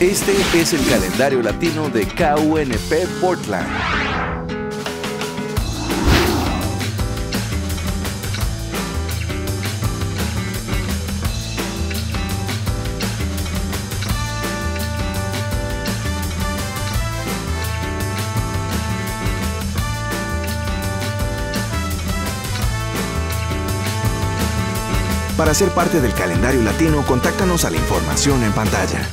Este es el calendario latino de KUNP Portland. Para ser parte del calendario latino, contáctanos a la información en pantalla.